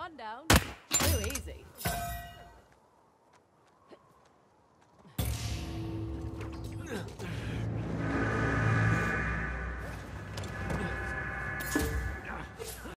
One down. Too easy.